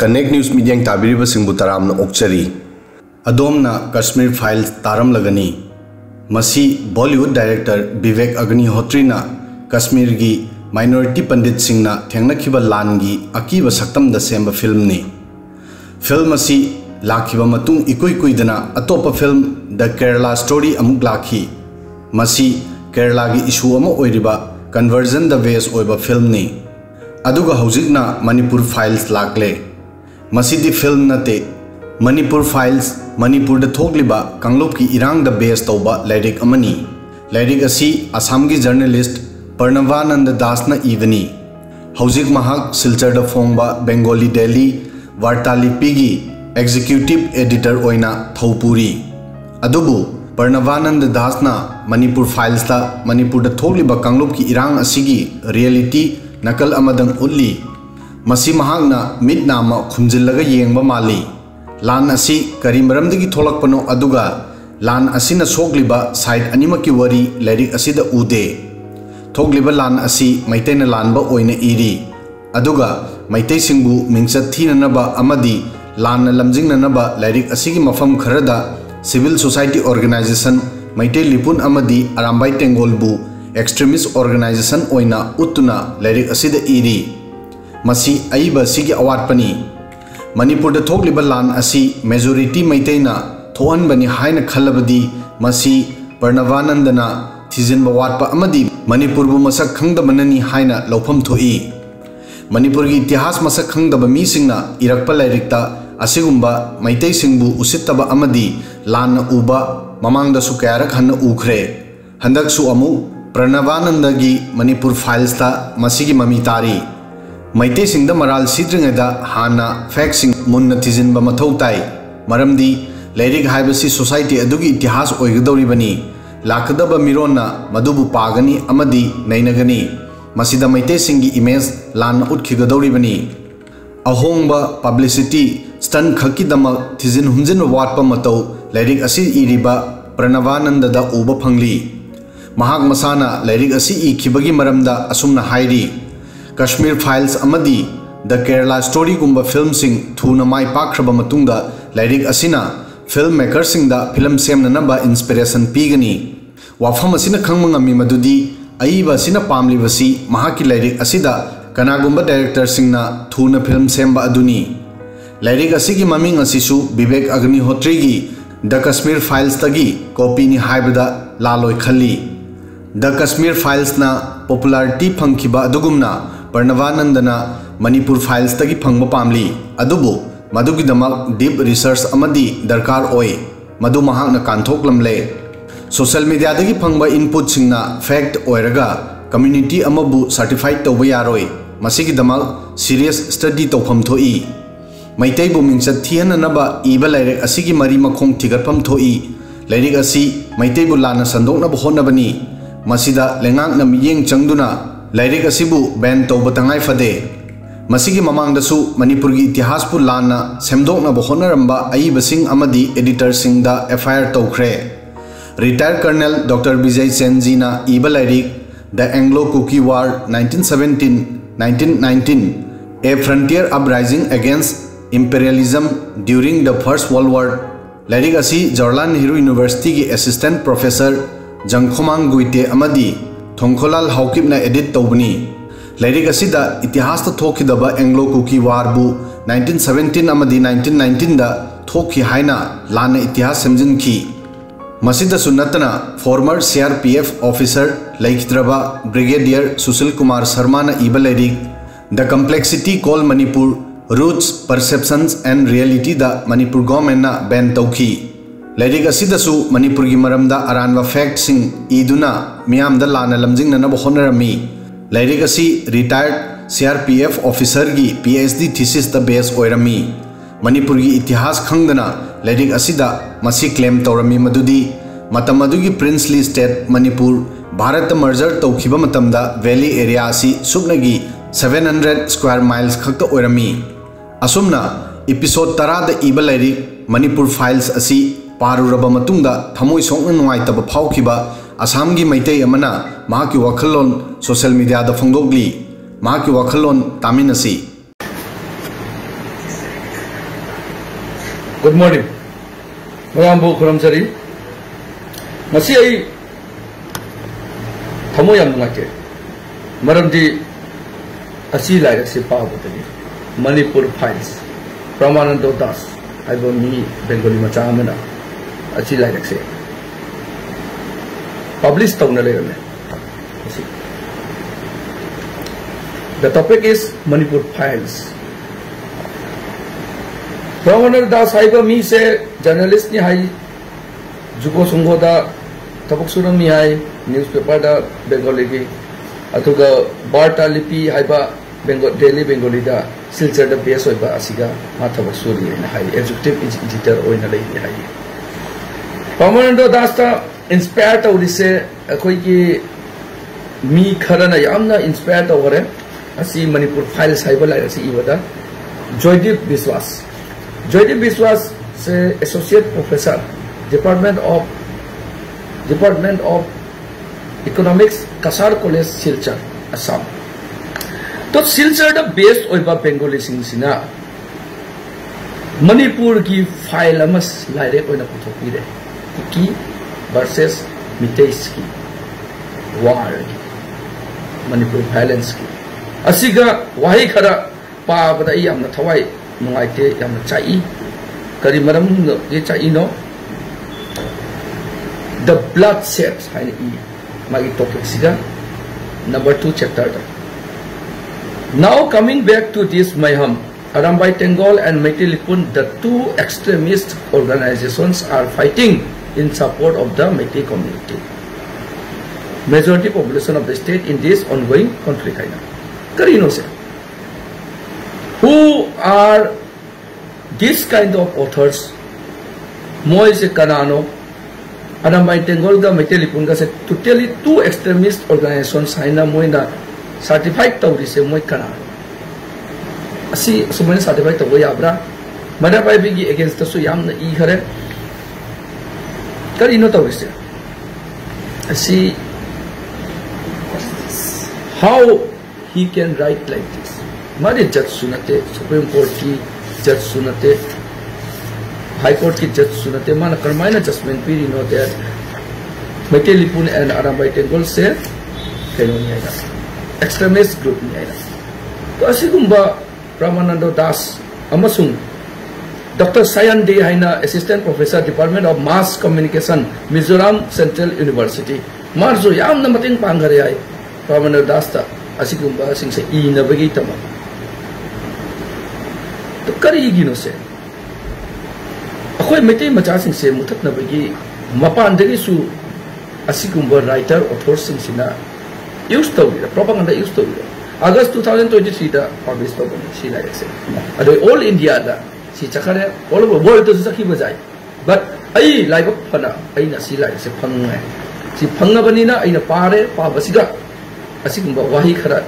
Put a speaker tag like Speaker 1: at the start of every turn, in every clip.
Speaker 1: Connect news medium ताबीरिबसिंगबु तरामना ओक्चरी अदोमना कश्मीर फ़ाइल तारम लगनी मसी बॉलीवुड डायरेक्टर विवेक अग्निहोत्रीना कश्मीर की माइनॉरिटी पंडित सिंगना थेंगनखिबा लानगी अकीब सक्तम द सेम फ़िल्म फ़िल्म लाखिबा इकुई कुइदना अतोप फ़िल्म द केरला स्टोरी अमुक लाखी मसी केरला की इशू कन्वर्जन द वेस ओइबा फ़िल्म ने अदुगा हौजिकना मणिपुर फाइल्स लाकले मसीदी फ़िल्म नते मणिपुर फाइल्स मणिपुर थोकलीब कांगलोप की इरांग बेस तौब लाइरिक अमनी। लाइरिक असी असम की जर्नलिस्ट पर्णवानंद दासना इवनी हौजिक महाक सिलचर फोंब बेंगोली डेली वार्तालिपी की एग्जीक्यूटिव एडिटर ओइना थौपुरी। अदुबु, पर्णवानंद दासना मणिपुर फाइल्स मणिपुर थोकलीब कांगलोप की इरांग असिगी रियलिटी नकल अमदंग उल्ली मसी महागना मिट नाम खुमजिल्लगा येंगबा माली लान असी करी मरमदगी थोलकपनो अदुगा लान सोगलिबा साइड अनिमकी वरी लाइरिक असिदा उदे थोगलिबा लान असी मैतेना लानबा ओइना इरी अदुगा मैते सिंगबु मिंगचत थीननबा अमदी लान लमजिंगननबा लाइरिक असिगी मफम Khardah civil society organisation Meitei Leepun अमदी Arambai टेंगोलबु एक्सट्रीमिस्ट ऑर्गेनाइजेशन ओइना उतुना लाइरिक असिदा इरी मसी अईब सिगी अवाटपनी मणिपुर थोकलिब लान असी मेजोरिटी मैतेना थोहनबनी हाइन खलबदी मसी पर्णवानंदना थिजिन वाटप अमदी मणिपुर मसक खंगदबननी हाइन लौफम थोई मणिपुर की इतिहास मसक खंगदब मीसिंगना इरकप लाइरिकता असिगुंब मैतेसिंगबु उसितब अमदी लान उब ममांगदसु कयारक हन उखरे हंदकसु अमु प्रणवानंदगी मणिपुर फाइल्सता मसीगी ममी तारी मैतेसिंग मराल सिद्रिंगदा हाना फैक्सिंग मुन्न थिजिनब मथौ ताई मरमदी लैरिक हाइबसी सोसाइटी अदुगी इतिहास ओइगदौरिबनी लाकदब मिरोना मदुबु पागनी अमदी नैनगनी मसिदा मैतेसिंगी इमेज लान उठखिगदौरिबनी अहोंग पब्लिसिटी स्टन खक्कीदमक थिजिन हुंजिन वाटप Kashmir Files the Kerala Story गुंबा film सिंग थूना माई पाख्रबा लाइरिक फ़िल्म मेकर सिंग फ़िल्म सेमननबा इंस्पिरेशन पीगनी वाफम असिना खंगम ngami madudi, aiba sina pamlibasi mahaki lairic asida, kanagumba director singna thuna film semba aduni. Lairic asigi maming asisu vivek agnihotri gi the kashmir files tagi copy ni haibada laloi khali the kashmir files na popularity phangkiba adugumna पर्णवानंदना Manipur Files तगी फंग पामली अदुबु मदुगिदमक deep research अमदी दरकार ओय मदु महांगना कांथोकलमले सोशल मीडिया दगी फंग इनपुट सिंगना फैक्ट ओयरगा कम्युनिटी अमबु सर्टिफाइड तौब ਲੈਰਿਕ ਅਸੀਬੁ ਬੈਨ ਤੌਬਾ ਤੰਗਾਈ ਫਦੇ ਮਸੀਗੀ ਮਮਾਂਗ ਦਸੁ ਮਨੀਪੁਰਗੀ ਇਤਿਹਾਸ ਪੁਰ ਲਾਨਾ ਸੇਮਦੋਕ ਨਾ ਬਹੋਨਰੰਬਾ ਆਈ ਬਸਿੰਗ ਅਮਦੀ ਐਡੀਟਰ ਸਿੰਘ ਦਾ ਐਫ ਆਈ ਆਰ ਤੌਖਰੇ ਰਿਟਾਇਰ ਕਰਨਲ ਡਾਕਟਰ ਵਿਜੈ ਸੈਨਜੀ ਨਾ ਈਬਲ ਲੈਰਿਕ ਦ Anglo Kuki war 1917 1919 a frontier uprising against imperialism during the First World War ਲੈਰਿਕ ਅਸੀ ਜਵਾਹਰਲਾਲ ਨਹਿਰੂ ਯੂਨੀਵਰਸਿਟੀ ਗੀ assistant professor Jangkhomang Guite ਅਮਦੀ the Anglo Kuki war 1917 1919 a frontier uprising against imperialism during the First World War lyric असी Jawaharlal Nehru University की assistant professor Jangkhomang Guite अमदी थोंखोलाल हाउकिपना edit तौबनी असिदा इतिहास थोखिदब एंग्लो कुकी वारबु 1917 अमदी 1919 दा थोखि हाइना लाना इतिहास समजिनखि मसिदसु नतना फॉर्मर सीआरपीएफ ऑफिसर लेखिद्रबा ब्रिगेडियर सुशील कुमार शर्मा इब lyric the complexity call Manipur roots perceptions and reality the Manipur government ban तौखी लाइरिक असिदसु मणिपुर की मरमदा अरानवा फैक्ट सिंग इदुना मियामदा लाना लमजिंगनब होनरमी लाइरिक असि रिटायर्ड सीआरपीएफ ऑफिसर की पीएचडी थीसिस द बेस ओइरमी मणिपुर की इतिहास मसी क्लेम तौरमी मदुदी princely state Manipur Bharat merger तौखिबा valley area असि सुगनगी 700 स्क्वायर माइल्स खक्त ओइरमी असुमना 10 द इबा लाइरिक मणिपुर फाइल्स पारुरब मैतै अमना माकी वखलोन सोशल मीडिया दा फोंदोगली माकी वखलोन तामिनसी
Speaker 2: Good morning. Mayam bu kuramsari. Masih ai thamo yam nungake. Maram di asi lai si pa bu tani. Manipur Files. Pramanando Das. Le The topic is Manipur Files. Governor Das मी से journalist है जुको सुंगोद थबक सुरमी newspaper Bengali की बार्ता लिपि daily Bengali Silchar base मा थबक Suri educative editor है परमानंद दास इंस्पायर तौरीसे अखोई मी खरना इंस्पायर तौरे मणिपुर फाइल्स है लाइक इबद जयदीप विश्वास Joydeep Biswas. से associate professor department of department of economics Cachar College Silchar Assam तो सिलचर बेस्ड होइबा बेंगोली सिंगसिना मणिपुर की फ़ाइल पुथोपिरे की वर्सेस मितेश की वार मणिपुर भाइलेंस की। वह खर पाबद थवाई नाइटे चाई, करी मरम ये चाइनो द ब्लड सेट है मैं topic number two chapter now coming back to this मैहम Arambai Tenggol and Meitei Leepun the two extremist organisations are fighting in support of the meiti community majority population of the state in this ongoing conflict haina kari no se who are this kind of authors moi se kanano ana mai tengol ga meteli punga se totally two extremist organizations haina moi na certified tawri se moi kana asi sumai certified tawo yabra mana pai bi against the so yam na tawri se asi how he can write like this हमारे जज सुनते supreme court की जज सुनते high court की जज सुनते मान करमाइन जजमेंट पीरी no that Meitei Lipun and Arambai Tenggol से कहीं नहीं आएगा एक्सट्रीमिस्ट ग्रुप नहीं आएगा तो असीगुम्बा रामानंद दास अमसुंग डॉक्टर सायन डे है assistant professor department of mass communication Mizoram central university मार्जो याम मतंग पांगरे है रामानंद दास असीगुम्बा सिंह से इनबगी तमा तो करीगिनो से अखोई मैते मचासिंग से मपानदगिसु असिगुम्ब राइटर ऑथर यूज़ तौरी प्रोपागंडा यूज़ तौरी अगस्त 2023 दा पब्लिश तौबनी सी लाइक से अदो all India si chakare all over world to saki bazai but ai lai ba phana ai na si lai se phang ngai si phang na bani na ai na pare pa basiga asing ba wahi khara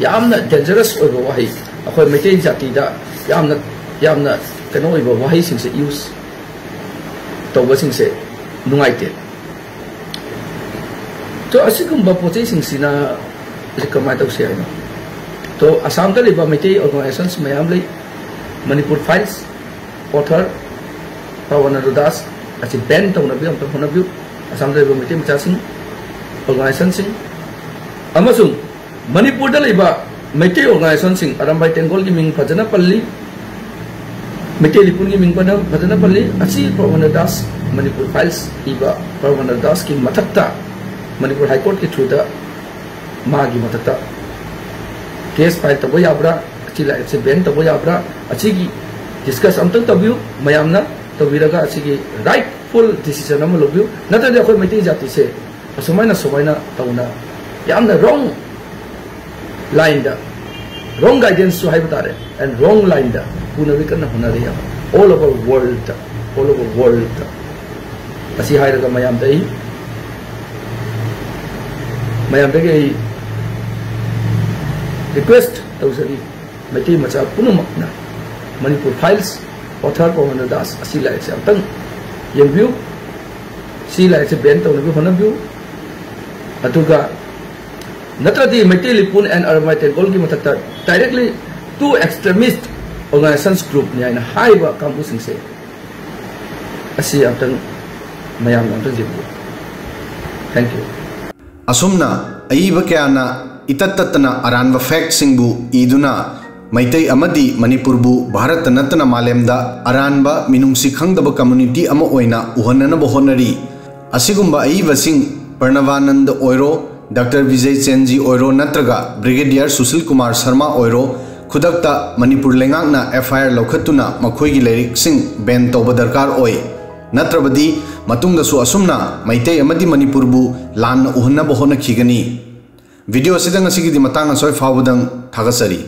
Speaker 2: yamna dangerous oi ba wahi akhoi mete jati da yamna yamna kano oi ba wahi sing se use to ba sing se nungai te to asing ba pote sing sina kamai tau se ai to asam ka le ba mete organizations mayam le Tenggol की मिंग फजना पल्ली मैटे लिपुन की मिंग फजना पल्ली अच्छी प्रभुवर दास Manipur files इबा प्रभुवर दास की मथक्ता मणिपुर हाईकोर्ट के थ्रू द मागी केस फ़ाइल तब याब्रा अच्छी लाइफ से बैन तब याब्रा अच्छी की डिस्कस अमतंग तबियु मयामना तबिरगा अच्छी की राइटफुल डिसीज़न अम लोबियु नतदे अखोय मैटे जाति से चिल एक्से बेन तब डिस्कस तबू मैं तबीरगाइटफुल डिशीजन लू नए मैत जाति से some some wrong line wrong guidance है एंड रोंग लाइन पुनः कन्नरे all over world all over world मैं रिक्वेस्ट तौरी मैत्री मचा पुनमक Manipur Files author Pawan Das light से अमत लाइट से बैन तौर भी होनबू नत्रदी मैत्री लिपुन एंड अरब तेगोल की मधक् directly to extremist organisation group ने आब कामू से थैंक यू
Speaker 1: असम अब क्या इत इतना अरब फैक्ट इना ꯃꯩꯇꯩ ꯑꯃꯗꯤ ꯃꯅꯤꯄꯨꯔꯕꯨ ꯚꯥꯔꯠꯇ ꯅꯠꯇꯅ ꯃꯥꯂꯦꯝꯗ ꯑꯔꯥꯟꯕ ꯃꯤꯅꯨꯡꯁꯤ ꯈꯪꯗꯕ ꯀꯝꯃꯨꯅꯤꯇꯤ ꯑꯃ ꯑꯣꯏꯅ ꯎꯍꯟꯅꯅꯕ ꯍꯣꯠꯅꯔꯤ ꯑꯁꯤꯒꯨꯝꯕ ꯑꯏꯕꯁꯤꯡ ꯄꯔꯅꯕꯥꯅꯟꯗ ꯑꯣꯏꯔꯣ ꯗꯥꯛꯇꯔ ꯕꯤꯖꯦ ꯆꯦꯟꯖꯤ ꯑꯣꯏꯔꯣ ꯅꯠꯇ꯭ꯔꯒ ꯕ꯭ꯔꯤꯒꯦꯗꯤꯌꯔ ꯁꯨꯁꯤꯜ ꯀꯨꯃꯥꯔ ꯁꯔꯃꯥ ꯑꯣꯏꯔꯣ ꯈꯨꯗꯛꯇ ꯃꯅꯤꯄꯨꯔ ꯂꯩꯉꯥꯛꯅ ꯑꯦꯐ ꯑꯥꯏ ꯑꯥꯔ ꯂꯧꯈꯠꯇꯨꯅ ꯃꯈꯣꯏꯒꯤ ꯂꯥꯏꯔꯤꯛꯁꯤꯡ ꯕꯦꯟ ꯇꯧꯕ ꯗꯔꯀꯥꯔ ꯑꯣꯏ ꯅꯠꯇ꯭ꯔꯕꯗꯤ ꯃꯇꯨꯡꯗꯁꯨ ꯑꯁꯨꯝꯅ ꯃꯩꯇꯩ ꯑꯃꯗꯤ ꯃꯅꯤꯄꯨꯔꯕꯨ ꯂꯥꯟꯅ ꯎꯍꯟꯅꯕ ꯍꯣꯠꯅꯈꯤꯒꯅꯤ ꯚꯤꯗꯤꯑꯣ ꯑꯁꯤꯗ ꯉꯁꯤꯒꯤꯗꯤ ꯃꯇꯥꯡ ꯑꯁꯣꯏ ꯐꯥꯎꯕꯗꯪ ꯊꯥꯒꯠꯆꯔꯤ